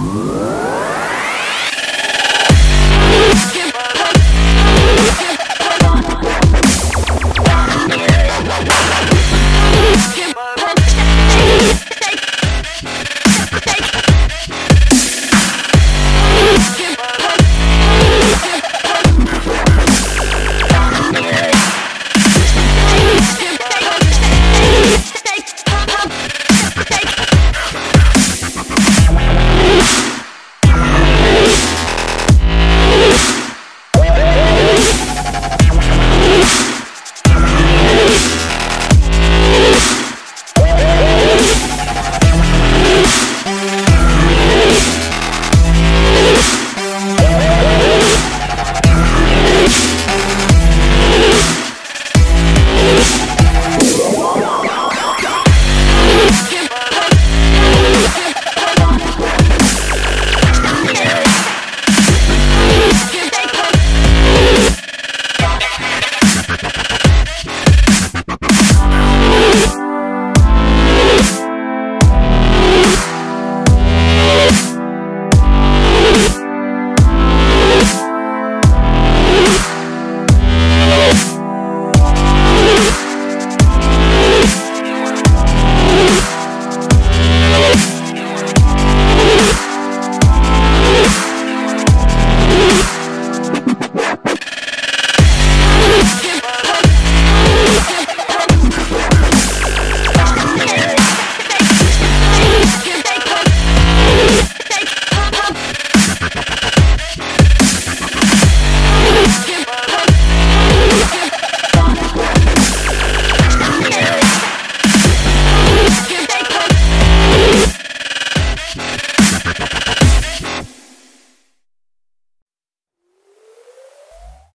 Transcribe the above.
Whoa.